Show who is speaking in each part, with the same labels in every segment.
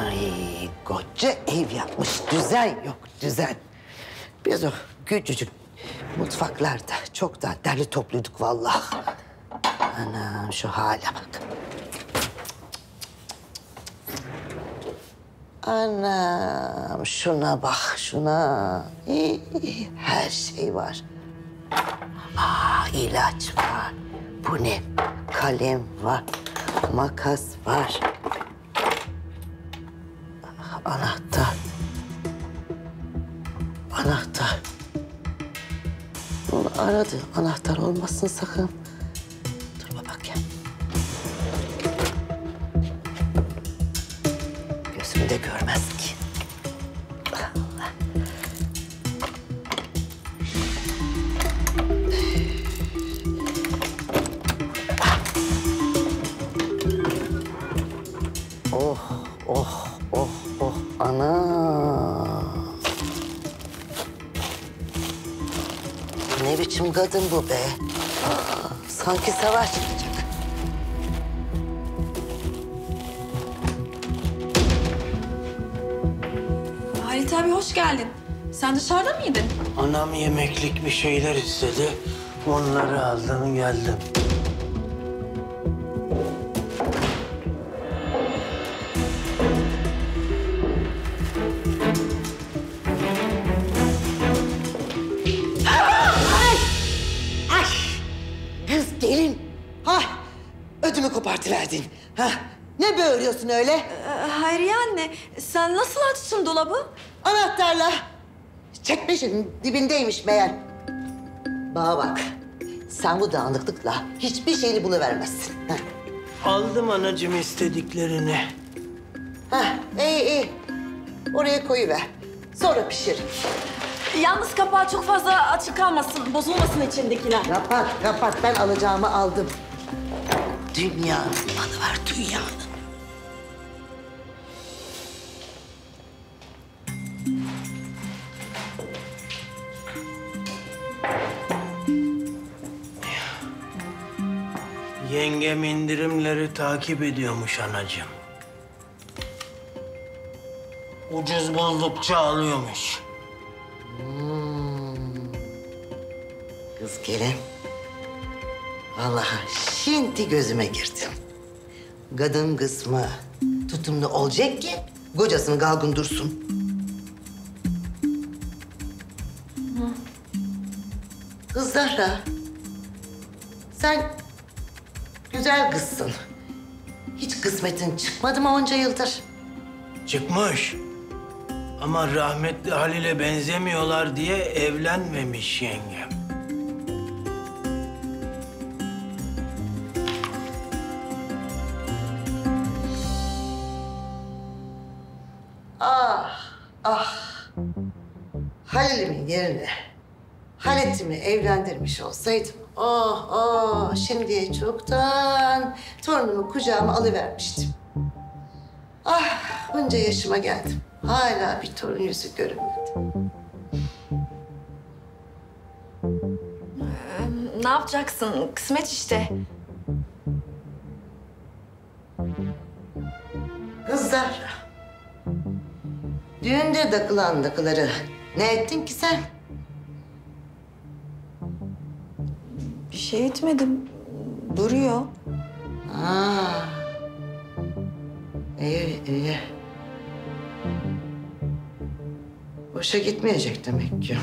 Speaker 1: Ay koca ev yapmış. Düzen yok, düzen. Biz o küçücük mutfaklarda çok daha derli topluyduk vallahi. Anam şu hale bak. Anam şuna bak şuna. Her şey var. Aa ilaç var. Bu ne? Kalem var. Makas var. Anahtar. Anahtar. Onu aradı. Anahtar olmasın sakın. Dur bir bakayım. Gözümde görmez ki. Allah. Oh, oh, oh, oh. Ana. Ne biçim kadın bu be? Aa, sanki savaş çıkacak.
Speaker 2: Halit abi hoş geldin. Sen dışarıda mıydın?
Speaker 3: Anam yemeklik bir şeyler istedi. Onları aldım geldim.
Speaker 1: Ödümü kopartıverdin. Ha! Ne böğürüyorsun öyle?
Speaker 2: Ee, Hayriye anne, sen nasıl açtın dolabı?
Speaker 1: Anahtarla. Çekmişin dibindeymiş meğer. Bana bak. Sen bu dağınıklıkla hiçbir şeyi buluvermezsin. Ha.
Speaker 3: Aldım anacığım istediklerini.
Speaker 1: Ha, iyi iyi. Oraya koyuver. Sonra pişir.
Speaker 2: Yalnız kapağı çok fazla açık kalmasın, bozulmasın içindekiler.
Speaker 1: Kapat, kapat. Ben alacağımı aldım. Dünyanın malı var, dünyanın.
Speaker 3: Yengem indirimleri takip ediyormuş anacığım. Ucuz buldukça alıyormuş.
Speaker 1: Kız gelin. Vallahi şimdi gözüme girdin. Kadın kısmı tutumlu olacak ki kocasını galgın dursun. Kız Zahra, sen güzel kızsın. Hiç kısmetin çıkmadı mı onca yıldır?
Speaker 3: Çıkmış. Ama rahmetli Halil'e benzemiyorlar diye evlenmemiş yengem.
Speaker 1: Halil'imin yerine Halit'imi evlendirmiş olsaydım... Oh oh şimdiye çoktan torunumu kucağıma alıvermiştim. Ah bunca yaşıma geldim. Hala bir torun yüzü görünmedi.
Speaker 2: Ne yapacaksın? Kısmet işte.
Speaker 1: Kızlar. Düğünde takılan takıları ne ettin ki sen?
Speaker 2: Bir şey etmedim. Duruyor.
Speaker 1: Aa. İyi, iyi. Boşa gitmeyecek demek ki.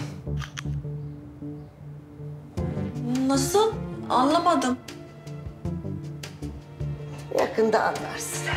Speaker 2: Nasıl? Anlamadım.
Speaker 1: Yakında anlarsın.